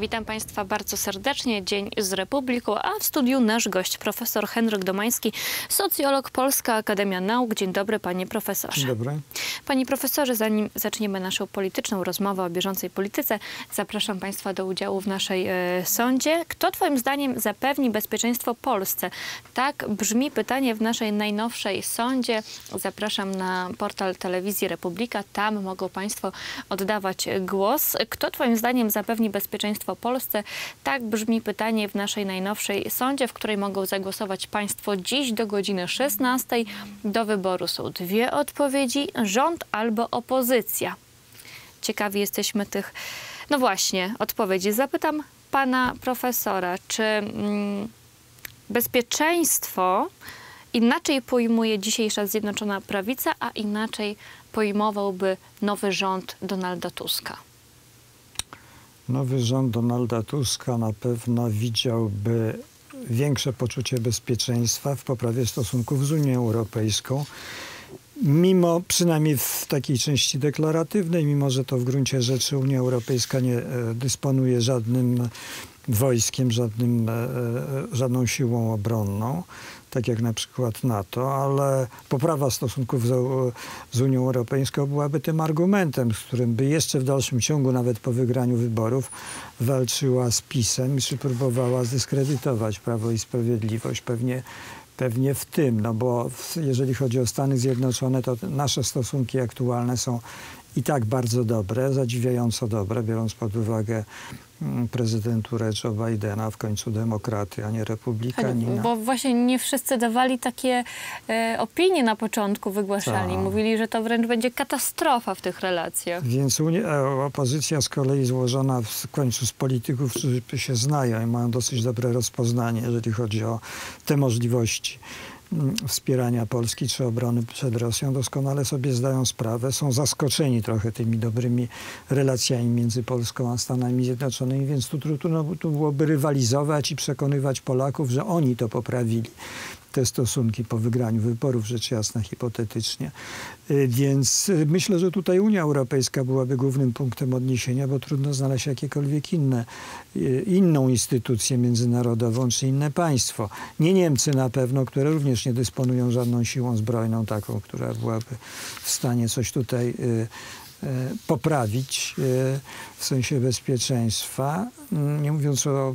Witam Państwa bardzo serdecznie. Dzień z Republiką, a w studiu nasz gość, profesor Henryk Domański, socjolog Polska Akademia Nauk. Dzień dobry, panie profesorze. Dzień dobry. Panie profesorze, zanim zaczniemy naszą polityczną rozmowę o bieżącej polityce, zapraszam Państwa do udziału w naszej e, sądzie. Kto Twoim zdaniem zapewni bezpieczeństwo Polsce? Tak brzmi pytanie w naszej najnowszej sądzie. Zapraszam na portal telewizji Republika. Tam mogą Państwo oddawać głos. Kto Twoim zdaniem zapewni bezpieczeństwo Polsce? Tak brzmi pytanie w naszej najnowszej sądzie, w której mogą zagłosować Państwo dziś do godziny 16. Do wyboru są dwie odpowiedzi: rząd albo opozycja. Ciekawi jesteśmy tych, no właśnie, odpowiedzi. Zapytam pana profesora, czy mm, bezpieczeństwo inaczej pojmuje dzisiejsza Zjednoczona Prawica, a inaczej pojmowałby nowy rząd Donalda Tuska? Nowy rząd Donalda Tuska na pewno widziałby większe poczucie bezpieczeństwa w poprawie stosunków z Unią Europejską. Mimo, przynajmniej w takiej części deklaratywnej, mimo że to w gruncie rzeczy Unia Europejska nie e, dysponuje żadnym wojskiem, żadnym, e, e, żadną siłą obronną, tak jak na przykład NATO, ale poprawa stosunków z, z, Unią Europejską byłaby tym argumentem, z którym by jeszcze w dalszym ciągu, nawet po wygraniu wyborów, walczyła z PiSem i próbowała zdyskredytować Prawo i Sprawiedliwość. Pewnie pewnie w tym, no bo jeżeli chodzi o Stany Zjednoczone, to nasze stosunki aktualne są i tak bardzo dobre, zadziwiająco dobre, biorąc pod uwagę mm, prezydenturę Joe Bidena, w końcu demokraty, a nie republikanina. Bo właśnie nie wszyscy dawali takie e, opinie na początku, wygłaszali. Ta. Mówili, że to wręcz będzie katastrofa w tych relacjach. Więc e, opozycja z kolei złożona w końcu z polityków, którzy się znają i mają dosyć dobre rozpoznanie, jeżeli chodzi o te możliwości wspierania Polski czy obrony przed Rosją doskonale sobie zdają sprawę, są zaskoczeni trochę tymi dobrymi relacjami między Polską a Stanami Zjednoczonymi, więc tu trudno tu byłoby rywalizować i przekonywać Polaków, że oni to poprawili te stosunki po wygraniu wyborów, rzecz jasna, hipotetycznie. Y, więc y, myślę, że tutaj Unia Europejska byłaby głównym punktem odniesienia, bo trudno znaleźć jakiekolwiek inne, y, inną instytucję międzynarodową czy inne państwo. Nie Niemcy na pewno, które również nie dysponują żadną siłą zbrojną taką, która byłaby w stanie coś tutaj poprawić e, w sensie bezpieczeństwa, mm, nie mówiąc o,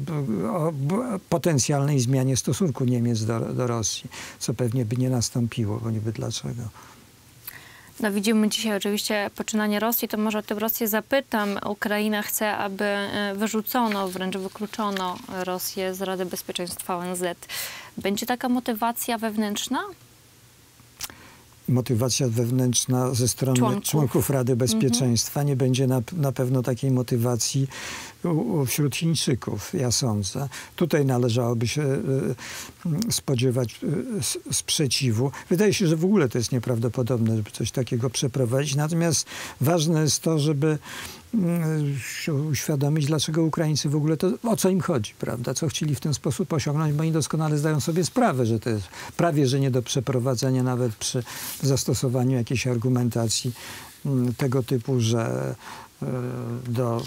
o potencjalnej zmianie stosunku Niemiec do, do Rosji, co pewnie by nie nastąpiło, bo niby dlaczego. No widzimy dzisiaj oczywiście poczynanie Rosji, to może o tę Rosję zapytam. Ukraina chce, aby e, wyrzucono, wręcz wykluczono Rosję z Rady Bezpieczeństwa ONZ. Będzie taka motywacja wewnętrzna? Motywacja wewnętrzna ze strony członków, członków Rady Bezpieczeństwa. Mhm. Nie będzie na, na pewno takiej motywacji wśród Chińczyków, ja sądzę. Tutaj należałoby się e, spodziewać e, sprzeciwu. Wydaje się, że w ogóle to jest nieprawdopodobne, żeby coś takiego przeprowadzić. Natomiast ważne jest to, żeby uświadomić, dlaczego Ukraińcy w ogóle to, o co im chodzi, prawda? Co chcieli w ten sposób osiągnąć, bo oni doskonale zdają sobie sprawę, że to jest prawie, że nie do przeprowadzenia nawet przy zastosowaniu jakiejś argumentacji mm, tego typu, że do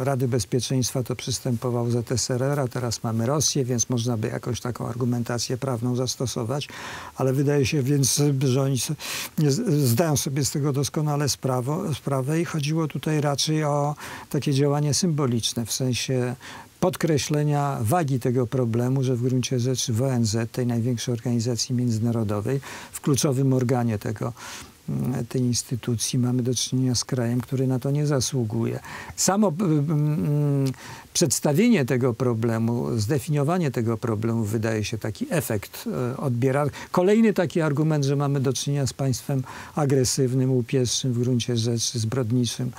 Rady Bezpieczeństwa to przystępował ZSRR, a teraz mamy Rosję, więc można by jakąś taką argumentację prawną zastosować, ale wydaje się więc, że oni zdają sobie z tego doskonale sprawo, sprawę i chodziło tutaj raczej o takie działanie symboliczne, w sensie podkreślenia wagi tego problemu, że w gruncie rzeczy w ONZ, tej największej organizacji międzynarodowej, w kluczowym organie tego tej instytucji mamy do czynienia z krajem, który na to nie zasługuje. Samo mm, przedstawienie tego problemu, zdefiniowanie tego problemu wydaje się taki efekt e, odbiera. Kolejny taki argument, że mamy do czynienia z państwem agresywnym, upieszczym, w gruncie rzeczy zbrodniczym,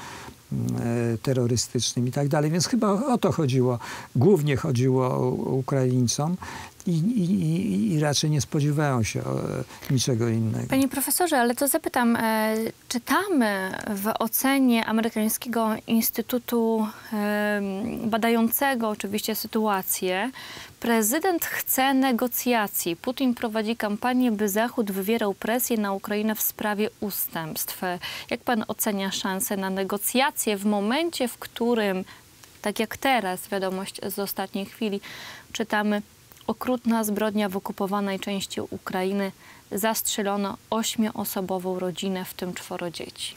mm, e, terrorystycznym i tak dalej. Więc chyba o to chodziło. Głównie chodziło Ukraińcom i, i, i, raczej nie spodziewają się niczego innego. Panie profesorze, ale to zapytam, e, czytamy w ocenie amerykańskiego instytutu e, badającego oczywiście sytuację, prezydent chce negocjacji. Putin prowadzi kampanię, by Zachód wywierał presję na Ukrainę w sprawie ustępstw. Jak pan ocenia szanse na negocjacje w momencie, w którym Tak jak teraz, wiadomość z ostatniej chwili, czytamy okrutna zbrodnia w okupowanej części Ukrainy. Zastrzelono ośmioosobową rodzinę, w tym czworo dzieci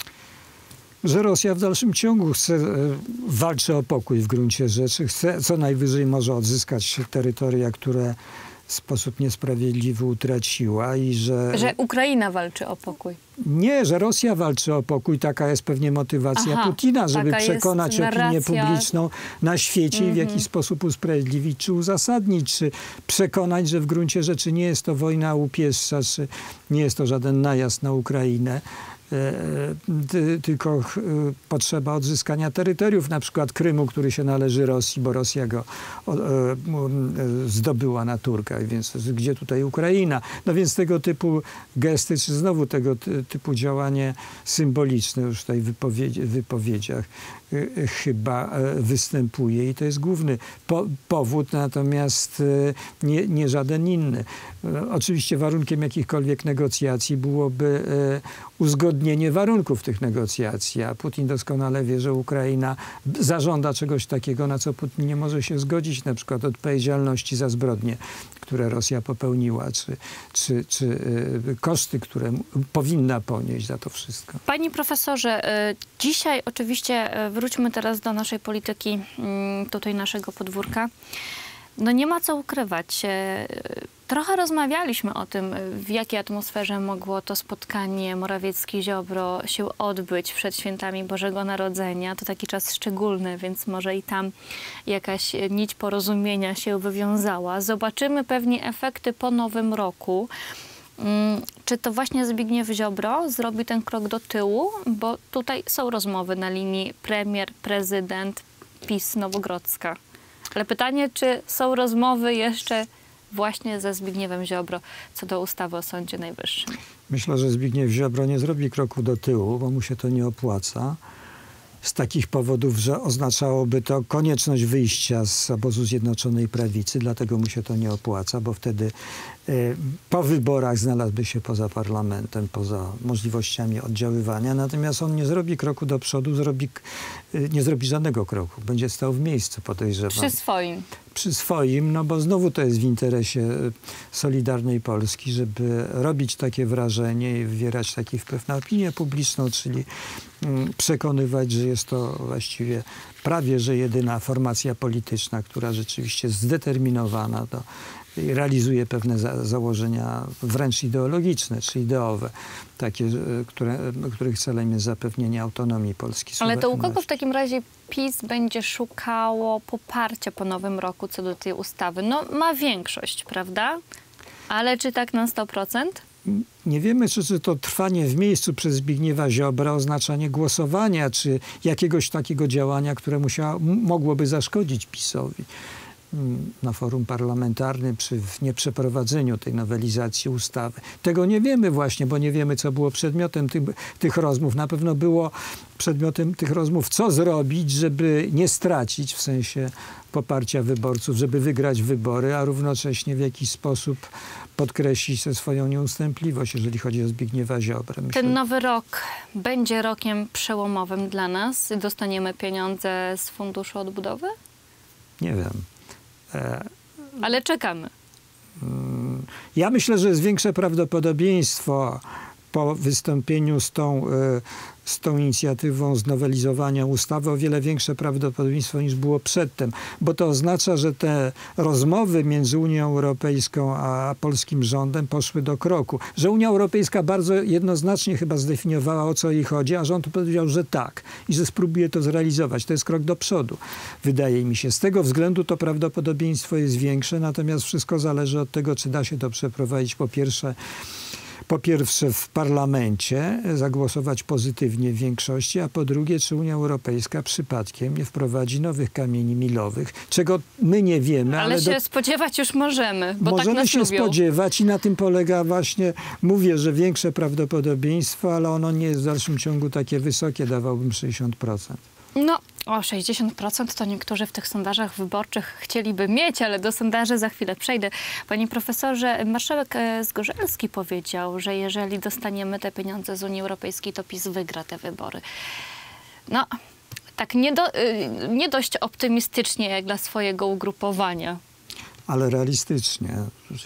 że Rosja w dalszym ciągu chce, e, walczy o pokój w gruncie rzeczy, chce co najwyżej może odzyskać terytoria, które w sposób niesprawiedliwy utraciła i że... Że Ukraina walczy o pokój. Nie, że Rosja walczy o pokój. Taka jest pewnie motywacja Aha, Putina, żeby przekonać opinię publiczną na świecie mm -hmm. i w jakiś mhm. sposób usprawiedliwić czy uzasadnić, czy przekonać, że w gruncie rzeczy nie jest to wojna upieszcza, czy nie jest to żaden najazd na Ukrainę tylko e, potrzeba odzyskania terytoriów, na przykład Krymu, który się należy Rosji, bo Rosja go e, zdobyła na Turkach, więc gdzie tutaj Ukraina? No więc tego typu gesty, czy znowu tego typu działanie symboliczne już tutaj w wypowiedziach chyba występuje i to jest główny po powód, natomiast nie, nie żaden inny. Oczywiście warunkiem jakichkolwiek negocjacji byłoby uzgodnienie warunków tych negocjacji, a Putin doskonale wie, że Ukraina zażąda czegoś takiego, na co Putin nie może się zgodzić, na przykład odpowiedzialności za zbrodnie, które Rosja popełniła, czy, czy, czy y, koszty, które powinna ponieść za to wszystko. Panie profesorze, y, dzisiaj oczywiście y, wróćmy teraz do naszej polityki, mm, tutaj naszego podwórka. No nie ma co ukrywać. Trochę rozmawialiśmy o tym, w jakiej atmosferze mogło to spotkanie Morawiecki-Ziobro się odbyć przed świętami Bożego Narodzenia. To taki czas szczególny, więc może i tam jakaś nić porozumienia się wywiązała. Zobaczymy pewnie efekty po nowym roku. Mm, czy to właśnie Zbigniew Ziobro zrobi ten krok do tyłu? Bo tutaj są rozmowy na linii premier, prezydent, PiS Nowogrodzka. Ale pytanie, czy są rozmowy jeszcze właśnie ze Zbigniewem Ziobro co do ustawy o Sądzie Najwyższym? Myślę, że Zbigniew Ziobro nie zrobi kroku do tyłu, bo mu się to nie opłaca. Z takich powodów, że oznaczałoby to konieczność wyjścia z obozu Zjednoczonej Prawicy, dlatego mu się to nie opłaca, bo wtedy po wyborach znalazłby się poza parlamentem, poza możliwościami oddziaływania. Natomiast on nie zrobi kroku do przodu, zrobi, y, nie zrobi żadnego kroku. Będzie stał w miejscu, podejrzewam. Przy swoim przy swoim, no bo znowu to jest w interesie e, Solidarnej Polski, żeby robić takie wrażenie i wywierać taki wpływ na opinię publiczną, czyli przekonywać, że jest to właściwie prawie, że jedyna formacja polityczna, która rzeczywiście jest zdeterminowana do realizuje pewne za założenia wręcz ideologiczne czy ideowe, takie, które, których celem jest zapewnienie autonomii Polski. Ale to u kogo w takim razie PiS będzie szukało poparcia po nowym roku co do tej ustawy? No ma większość, prawda? Ale czy tak na 100%? Nie wiemy, czy, czy to trwanie w miejscu przez Zbigniewa Ziobra oznacza nie głosowania, czy jakiegoś takiego działania, które musiało, mogłoby zaszkodzić PiSowi na forum parlamentarnym przy nieprzeprowadzeniu tej nowelizacji ustawy. Tego nie wiemy właśnie, bo nie wiemy, co było przedmiotem tych, tych rozmów. Na pewno było przedmiotem tych rozmów, co zrobić, żeby nie stracić w sensie poparcia wyborców, żeby wygrać wybory, a równocześnie w jakiś sposób podkreślić swoją nieustępliwość, jeżeli chodzi o Zbigniewa Ziobrę. Myślę... Ten nowy rok będzie rokiem przełomowym dla nas? Dostaniemy pieniądze z Funduszu Odbudowy? Nie wiem. Ale czekamy. Mm, ja myślę, że jest większe prawdopodobieństwo po wystąpieniu z tą, e, z tą inicjatywą znowelizowania ustawy o wiele większe prawdopodobieństwo niż było przedtem, bo to oznacza, że te rozmowy między Unią Europejską a polskim rządem poszły do kroku, że Unia Europejska bardzo jednoznacznie chyba zdefiniowała o co jej chodzi, a rząd powiedział, że tak i że spróbuje to zrealizować. To jest krok do przodu, wydaje mi się. Z tego względu to prawdopodobieństwo jest większe, natomiast wszystko zależy od tego, czy da się to przeprowadzić po pierwsze po pierwsze w parlamencie zagłosować pozytywnie w większości, a po drugie, czy Unia Europejska przypadkiem nie wprowadzi nowych kamieni milowych, czego my nie wiemy. Ale, ale się do... spodziewać już możemy, bo tak Możemy tak się lubią. spodziewać i na tym polega właśnie, mówię, że większe prawdopodobieństwo, ale ono nie jest w dalszym ciągu takie wysokie, dawałbym 60%. No, o 60% to niektórzy w tych sondażach wyborczych chcieliby mieć, ale do sondaży za chwilę przejdę. Panie profesorze, marszałek e, Zgorzelski powiedział, że jeżeli dostaniemy te pieniądze z Unii Europejskiej, to PiS wygra te wybory. No, tak nie, do, y, nie dość optymistycznie jak dla swojego ugrupowania ale realistycznie.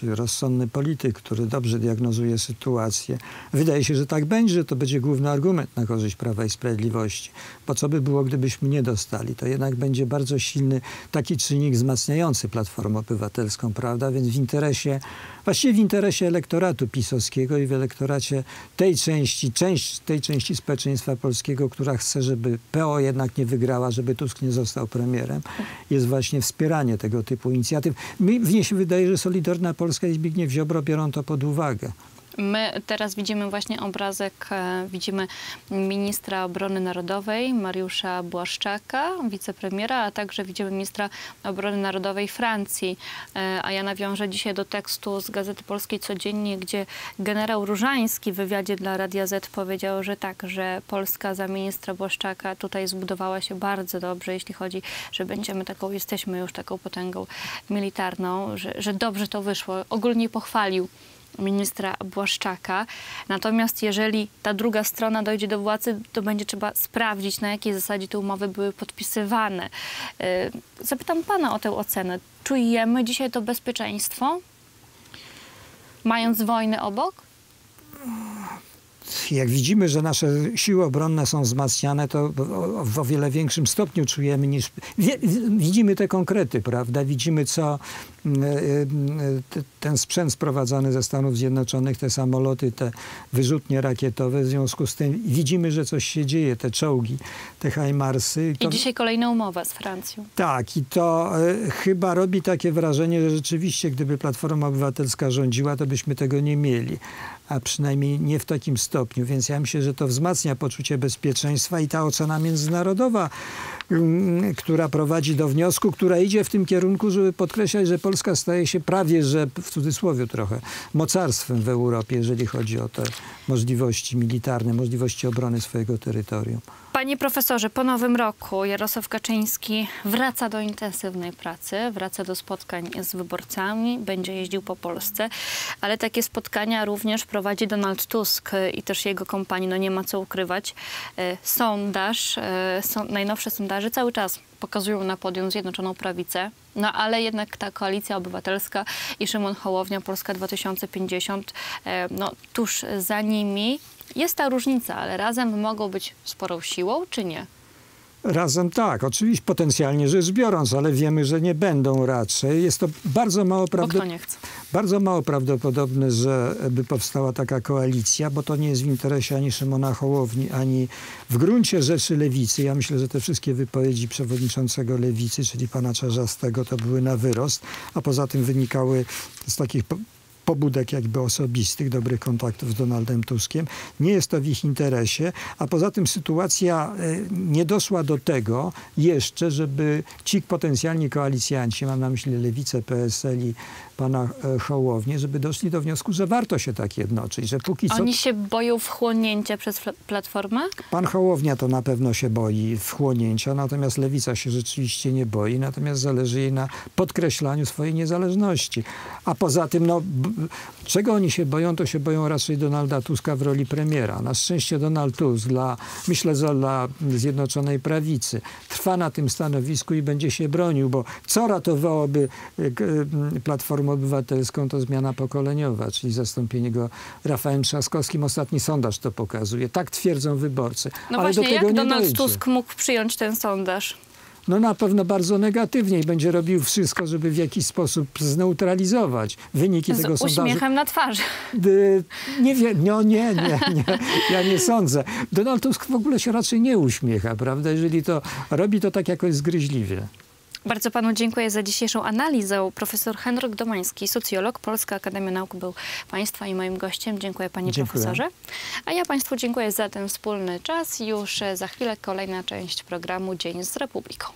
Rozsądny polityk, który dobrze diagnozuje sytuację. Wydaje się, że tak będzie, że to będzie główny argument na korzyść Prawa i Sprawiedliwości. Bo co by było, gdybyśmy nie dostali? To jednak będzie bardzo silny taki czynnik wzmacniający Platformę Obywatelską, prawda? Więc w interesie, właściwie w interesie elektoratu pisowskiego i w elektoracie tej części, część tej części społeczeństwa polskiego, która chce, żeby PO jednak nie wygrała, żeby Tusk nie został premierem, jest właśnie wspieranie tego typu inicjatyw mnie się wydaje, że Solidarna Polska i Zbigniew Ziobro biorą to pod uwagę. My teraz widzimy właśnie obrazek, e, widzimy ministra obrony narodowej Mariusza Błaszczaka, wicepremiera, a także widzimy ministra obrony narodowej Francji. E, a ja nawiążę dzisiaj do tekstu z Gazety Polskiej Codziennie, gdzie generał Różański w wywiadzie dla Radia Z powiedział, że tak, że Polska za ministra Błaszczaka tutaj zbudowała się bardzo dobrze, jeśli chodzi, że będziemy taką, jesteśmy już taką potęgą militarną, że, że dobrze to wyszło. Ogólnie pochwalił ministra Błaszczaka. Natomiast jeżeli ta druga strona dojdzie do władzy, to będzie trzeba sprawdzić, na jakiej zasadzie te umowy były podpisywane. Y, zapytam pana o tę ocenę. Czujemy dzisiaj to bezpieczeństwo, mając wojnę obok? Jak widzimy, że nasze siły obronne są wzmacniane, to w o wiele większym stopniu czujemy niż... Widzimy te konkrety, prawda? Widzimy, co mm, e, e, ten sprzęt sprowadzany ze Stanów Zjednoczonych, te samoloty, te wyrzutnie rakietowe, w związku z tym widzimy, że coś się dzieje, te czołgi, te Hajmarsy. I dzisiaj kolejna umowa z Francją. Tak, i to e, chyba robi takie wrażenie, że rzeczywiście, gdyby Platforma Obywatelska rządziła, to byśmy tego nie mieli a przynajmniej nie w takim stopniu. Więc ja myślę, że to wzmacnia poczucie bezpieczeństwa i ta ocena międzynarodowa, mm, która prowadzi do wniosku, która idzie w tym kierunku, żeby podkreślać, że Polska staje się prawie, że w cudzysłowie trochę, mocarstwem w Europie, jeżeli chodzi o te możliwości militarne, możliwości obrony swojego terytorium. Panie profesorze, po nowym roku Jarosław Kaczyński wraca do intensywnej pracy, wraca do spotkań z wyborcami, będzie jeździł po Polsce, ale takie spotkania również prowadzi Donald Tusk i też jego kompanii, no nie ma co ukrywać. E, sondaż, e, najnowsze sondaże cały czas pokazują na podium Zjednoczoną Prawicę, no ale jednak ta koalicja obywatelska i Szymon Hołownia, Polska 2050, e, no tuż za nimi jest ta różnica, ale razem mogą być sporą siłą, czy nie? Razem tak, oczywiście potencjalnie rzecz biorąc, ale wiemy, że nie będą raczej. Jest to bardzo mało, prawdopodobne, bardzo mało prawdopodobne, że by powstała taka koalicja, bo to nie jest w interesie ani Szymona Hołowni, ani w gruncie rzeczy Lewicy. Ja myślę, że te wszystkie wypowiedzi przewodniczącego Lewicy, czyli pana Czarzastego, to były na wyrost, a poza tym wynikały z takich pobudek jakby osobistych, dobrych kontaktów z Donaldem Tuskiem. Nie jest to w ich interesie, a poza tym sytuacja e, nie doszła do tego jeszcze, żeby ci potencjalni koalicjanci, mam na myśli Lewicę, PSL i pana e, Hołownię, żeby doszli do wniosku, że warto się tak jednoczyć, że póki co... Oni się boją wchłonięcia przez Platformę? Pan Hołownia to na pewno się boi wchłonięcia, natomiast Lewica się rzeczywiście nie boi, natomiast zależy jej na podkreślaniu swojej niezależności. A poza tym, no, czego oni się boją, to się boją raczej Donalda Tuska w roli premiera. Na szczęście Donald Tusk, dla, myślę, że dla Zjednoczonej Prawicy, trwa na tym stanowisku i będzie się bronił, bo co ratowałoby e, Obywatelską, to zmiana pokoleniowa, czyli zastąpienie go Rafałem Trzaskowskim. Ostatni sondaż to pokazuje. Tak twierdzą wyborcy. No Ale właśnie, jak Donald dojdzie. Tusk mógł przyjąć ten sondaż? no na pewno bardzo negatywnie i będzie robił wszystko, żeby w jakiś sposób zneutralizować wyniki Z tego sondażu. Z uśmiechem na twarzy. Nie wiem, no nie, nie, nie, ja nie sądzę. Donald Tusk w ogóle się raczej nie uśmiecha, prawda? Jeżeli to robi, to tak jakoś zgryźliwie. Bardzo panu dziękuję za dzisiejszą analizę. Profesor Henryk Domański, socjolog, Polska Akademia Nauk był państwa i moim gościem. Dziękuję panie dziękuję. profesorze. A ja państwu dziękuję za ten wspólny czas. Już za chwilę kolejna część programu Dzień z Republiką.